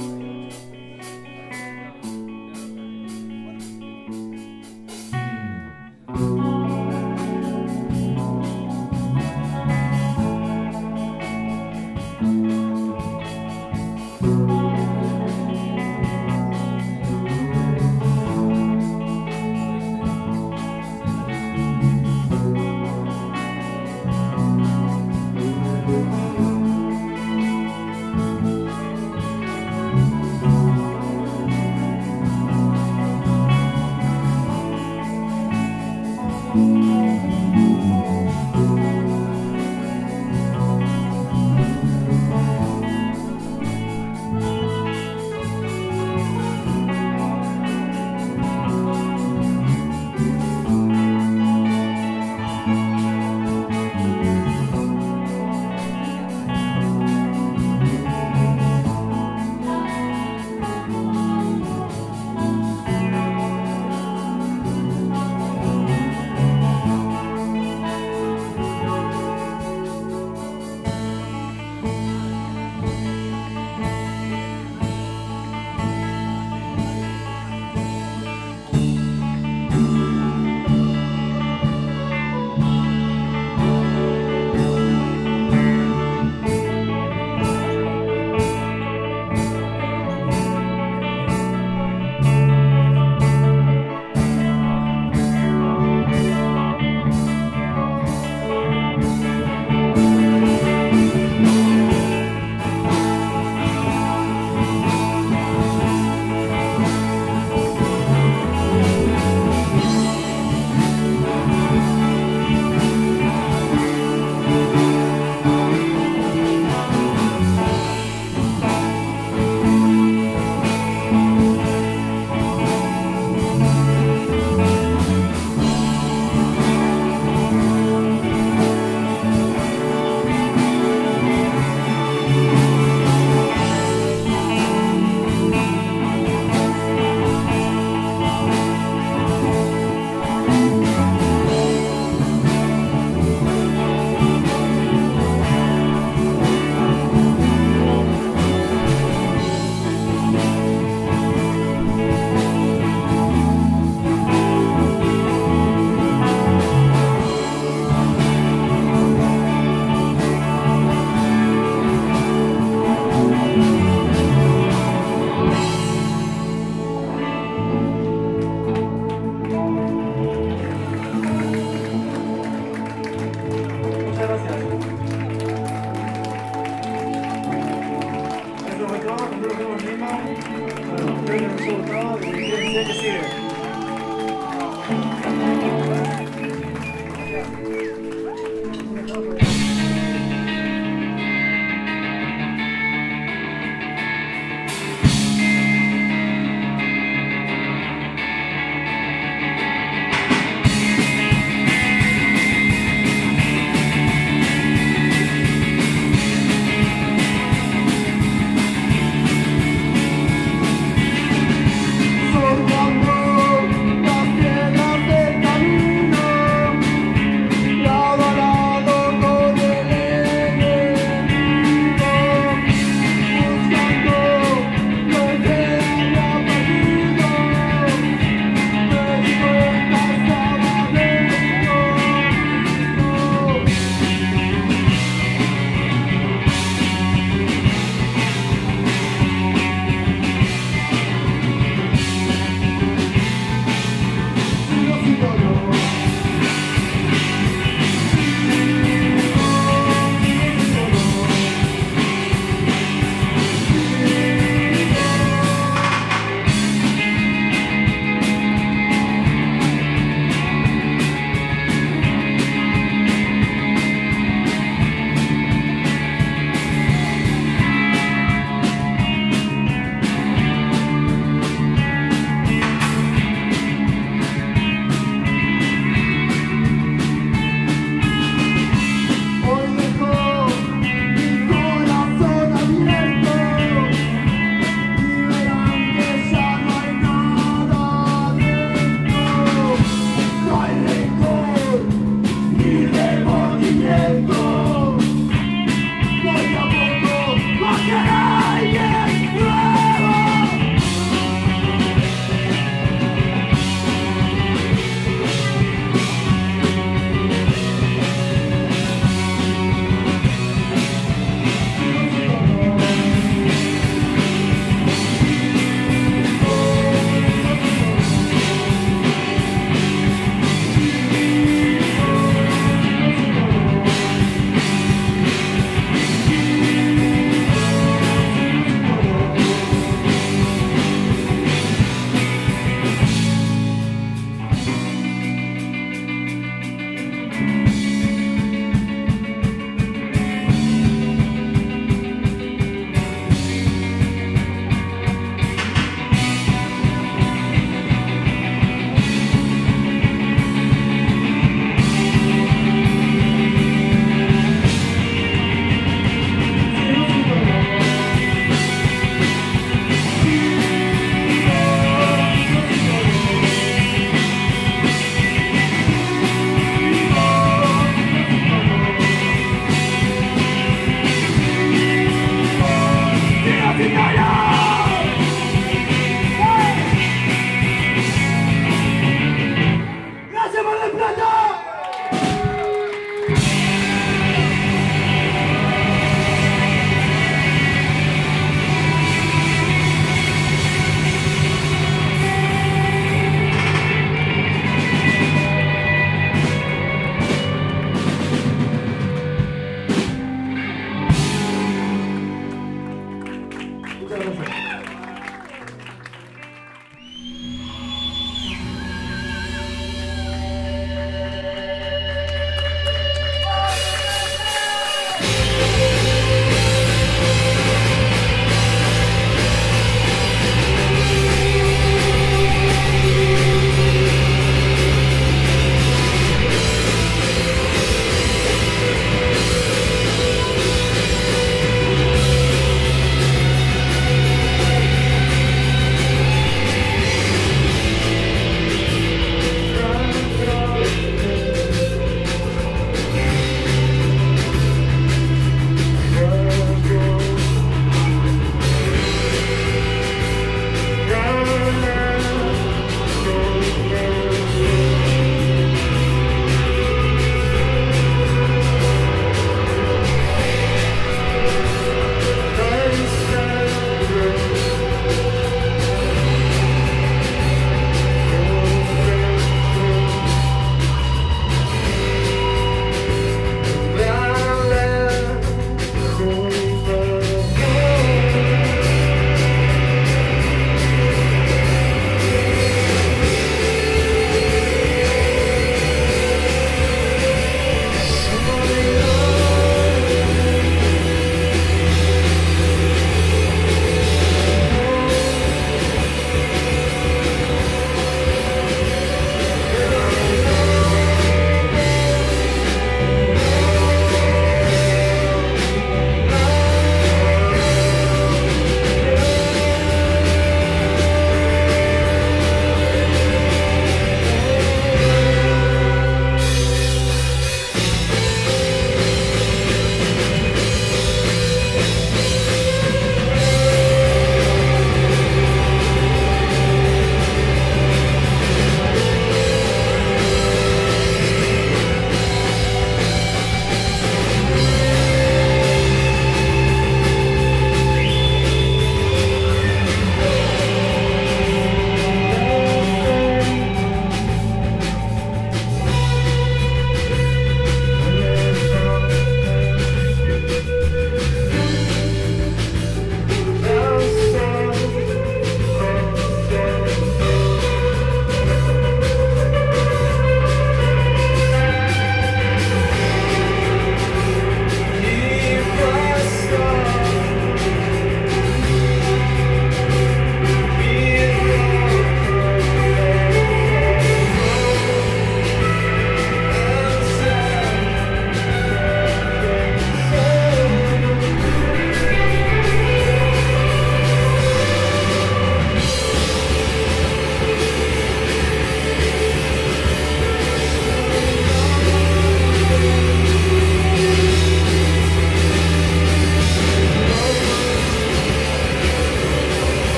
Bye.